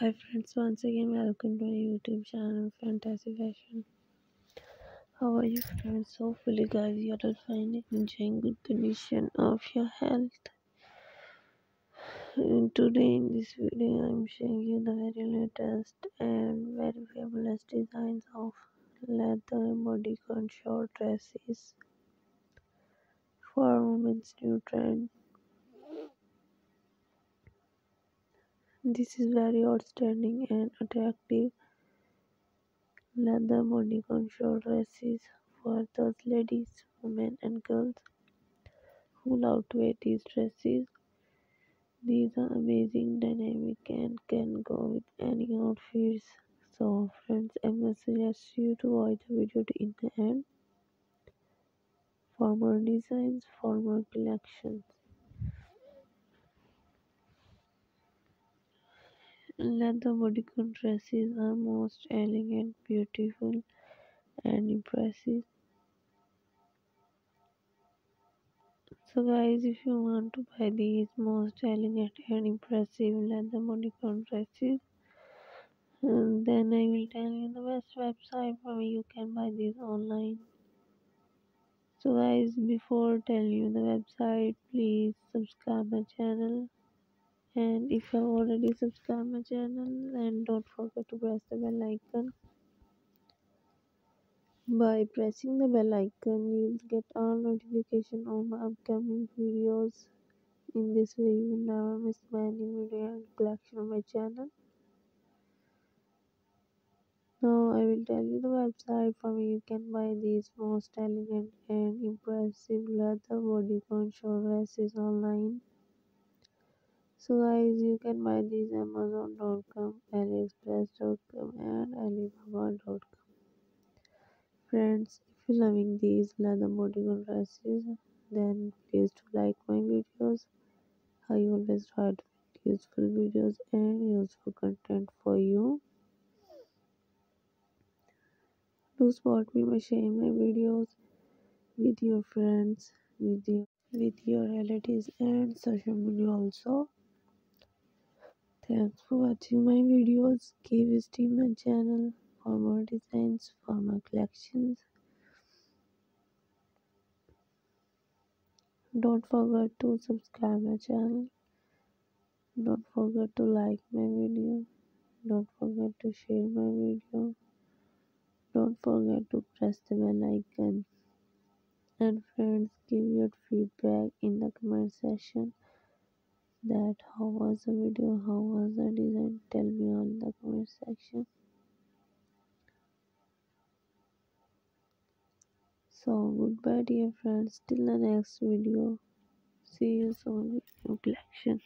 Hi friends, once again welcome to my YouTube channel Fantasy Fashion. How are you friends? Hopefully guys you are fine enjoying good condition of your health. And today in this video I'm showing you the very latest and very fabulous designs of leather bodycon short dresses for women's new trend. This is very outstanding and attractive leather bodycon short dresses for those ladies, women and girls who love to wear these dresses. These are amazing, dynamic and can go with any outfits. So friends, I must suggest you to watch the video to in the end for more designs, for more collections. Leather bodycon dresses are most elegant, beautiful, and impressive. So, guys, if you want to buy these most elegant and impressive leather bodycon dresses, um, then I will tell you the best website where you can buy these online. So, guys, before telling you the website, please subscribe my channel and if you have already subscribed my channel then don't forget to press the bell icon. By pressing the bell icon you'll get all notification on my upcoming videos. In this way you will never miss my any video and collection on my channel. Now i will tell you the website from where you can buy these most elegant and impressive leather bodycon short dresses online So guys, you can buy these Amazon.com, AliExpress.com and Alibaba.com. Friends, if you're loving these leather bodycon dresses, then please do like my videos. I always try to make useful videos and useful content for you. Do support me by sharing my videos with your friends, with your with your relatives and social media also. Thanks for watching my videos. Keep visiting my channel for more designs for my collections. Don't forget to subscribe my channel. Don't forget to like my video. Don't forget to share my video. Don't forget to press the bell icon. And friends, give your feedback in the comment section that how was the video, how was the design. Tell me on the comment section. So goodbye dear friends till the next video. See you soon with collection.